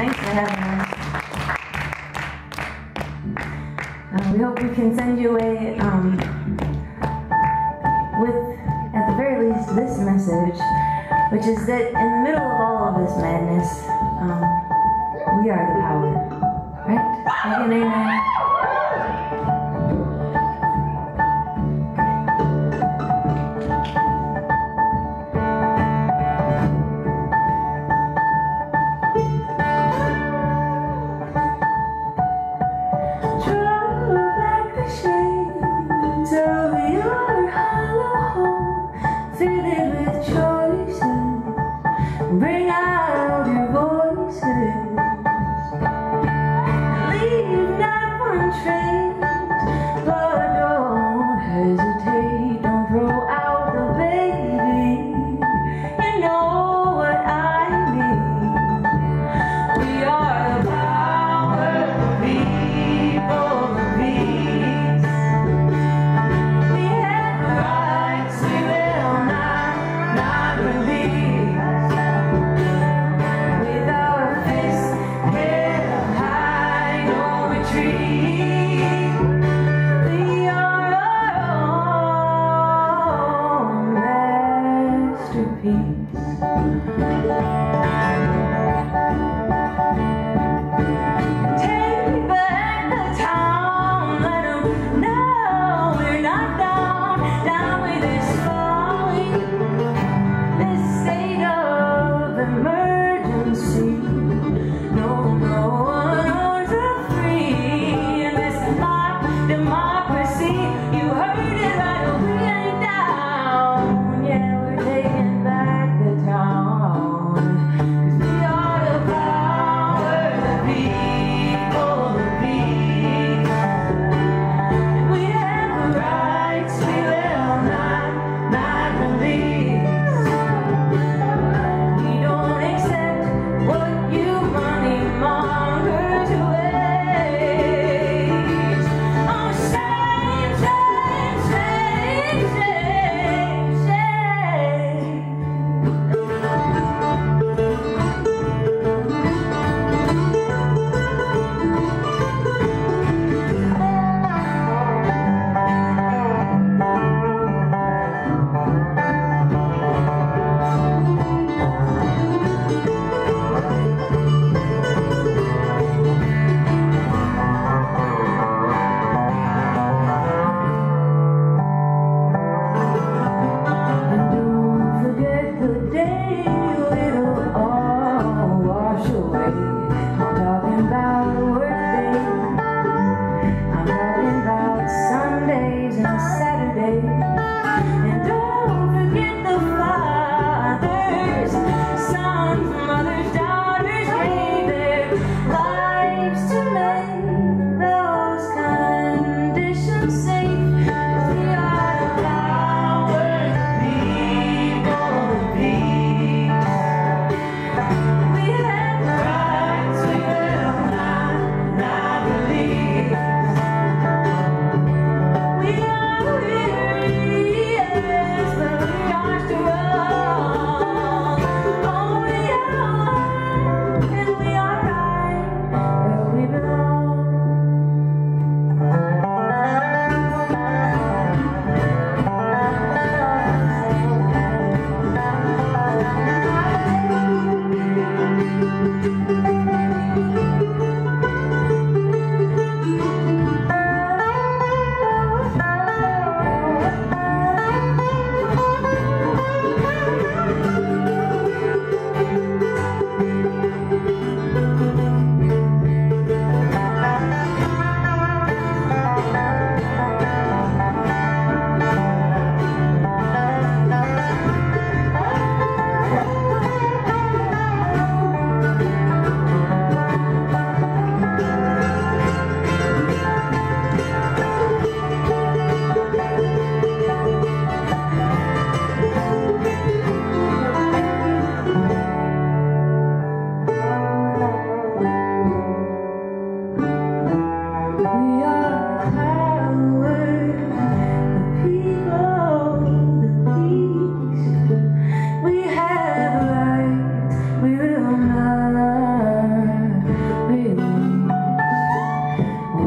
Thanks for having us. Uh, we hope we can send you away um, with, at the very least, this message, which is that in the middle of all of this madness, um, we are the power. Right? Amen.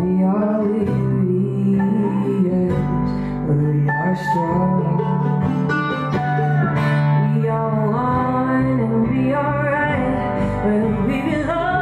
We are weary, but we are strong. We are one and we are right where we belong.